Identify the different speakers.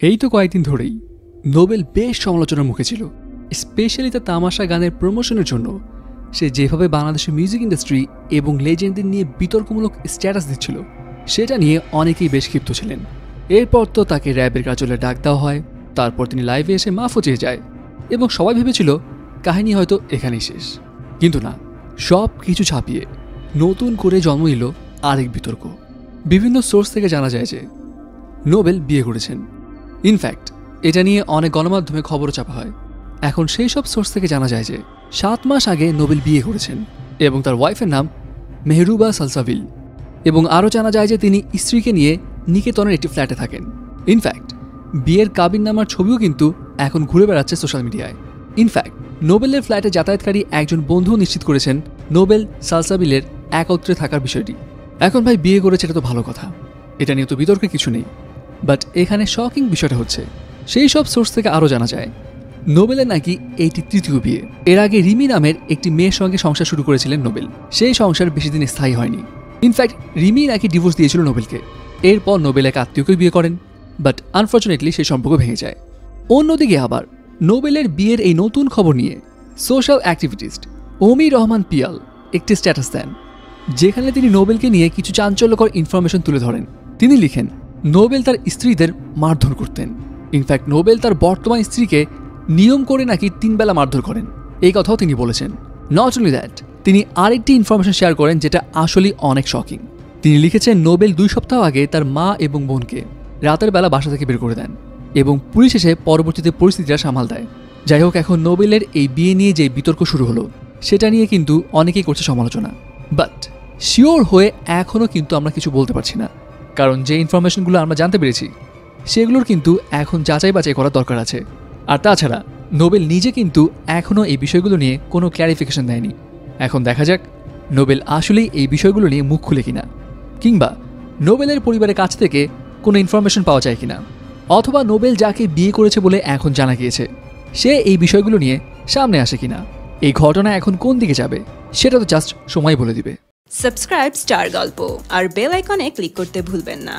Speaker 1: এই তো কয়েকদিন ধরেই নোবেল বেশ সমালোচনার মুখে ছিল স্পেশালি তার তামাশা গানের প্রমোশনের জন্য। সে যেভাবে বাংলাদেশের মিউজিক ইন্ডাস্ট্রি এবং লেজেন্ডদের নিয়ে বিতর্কমূলক স্ট্যাটাস দিচ্ছিল, সেটা নিয়ে অনেকেই বেশ ক্ষিপ্ত ছিলেন। এরপর তো তাকে র্যাবের কাজলে ডাক দেওয়া হয়, তারপর তিনি লাইভে এসে মাফও চেয়ে যায় এবং সবাই ভেবেছিল কাহিনী হয়তো এখানেই শেষ। কিন্তু না, সব কিছু ছাপিয়ে নতুন করে জন্ম নিল আরেক বিতর্ক। বিভিন্ন সোর্স থেকে জানা যায় যে নোবেল বিয়ে করেছেন। ইনফ্যাক্ট এটা নিয়ে অনেক গণমাধ্যমে খবরও চাপা হয়। এখন সেই সব সোর্স থেকে জানা যায় যে, সাত মাস আগে নোবেল বিয়ে করেছেন এবং তার ওয়াইফের নাম মেহরুবা সালসাভিল এবং আরও জানা যায় যে তিনি স্ত্রীকে নিয়ে নিকেতনের একটি ফ্ল্যাটে থাকেন। ইনফ্যাক্ট বিয়ের কাবিন নামার ছবিও কিন্তু এখন ঘুরে বেড়াচ্ছে সোশ্যাল মিডিয়ায় ইনফ্যাক্ট নোবেলের ফ্ল্যাটে যাতায়াতকারী একজন বন্ধু নিশ্চিত করেছেন নোবেল সালসাবিলের একত্রে থাকার বিষয়টি। এখন ভাই, বিয়ে করেছে এটা তো ভালো কথা। এটা নিয়ে তো বিতর্কের কিছু নেই। বাট এখানে শকিং বিষয়টা হচ্ছে, সেই সব সোর্স থেকে আরও জানা যায়। নোবেলের নাকি এইটি তৃতীয় বিয়ে। এর আগে রিমি নামের একটি মেয়ের সঙ্গে সংসার শুরু করেছিলেন নোবেল সেই সংসার বেশি দিন স্থায়ী হয়নি। ইনফ্যাক্ট রিমি নাকি ডিভোর্স দিয়েছিল নোবেলকে এরপর নোবেল এক আত্মীয়কে বিয়ে করেন বাট আনফর্চুনেটলি সেই সম্পর্ক ভেঙে যায়। অন্যদিকে আবার নোবেলের বিয়ের এই নতুন খবর নিয়ে সোশ্যাল অ্যাক্টিভিটিস্ট ওমি রহমান পিয়াল একটি স্ট্যাটাস দেন, যেখানে তিনি নোবেলকে নিয়ে কিছু চাঞ্চল্যকর ইনফরমেশন তুলে ধরেন। তিনি লিখেন নোবেল তার স্ত্রীদের মারধর করতেন। ইনফ্যাক্ট নোবেল তার বর্তমান স্ত্রীকে নিয়ম করে নাকি তিনবেলা মারধর করেন। এই কথাও তিনি বলেছেন। নট অনলি দ্যাট তিনি আরেকটি ইনফরমেশন শেয়ার করেন যেটা আসলেই অনেক শকিং তিনি লিখেছেন, নোবেল দুই সপ্তাহ আগে তার মা এবং বোনকে রাতের বেলা বাসা থেকে বের করে দেন এবং পুলিশ এসে পরবর্তীতে পরিস্থিতিটা সামাল দেয়। যাই হোক, এখন নোবেলের এই বিয়ে নিয়ে যে বিতর্ক শুরু হলো, সেটা নিয়ে কিন্তু অনেকেই করছে সমালোচনা। বাট শিওর হয়ে এখনও কিন্তু আমরা কিছু বলতে পারছি না। কারণ যে ইনফরমেশনগুলো আমরা জানতে পেরেছি, সেগুলোর কিন্তু এখন যাচাই বাছাই করা দরকার আছে। আর তাছাড়া, নোবেল নিজে কিন্তু এখনও এই বিষয়গুলো নিয়ে কোনো ক্ল্যারিফিকেশন দেয়নি। এখন দেখা যাক, নোবেল আসলেই এই বিষয়গুলো নিয়ে মুখ খুলে কিনা, কিংবা নোবেলের পরিবারের কাছ থেকে কোনো ইনফরমেশন পাওয়া যায় কিনা, অথবা নোবেল যাকে বিয়ে করেছে বলে এখন জানা গিয়েছে, সে এই বিষয়গুলো নিয়ে সামনে আসে কিনা, এই ঘটনা এখন কোন দিকে যাবে, সেটা তো জাস্ট সময় বলে দিবে।
Speaker 2: সাবস্ক্রাইব স্টার গল্প আর বেল আইকনে ক্লিক করতে ভুলবেন না।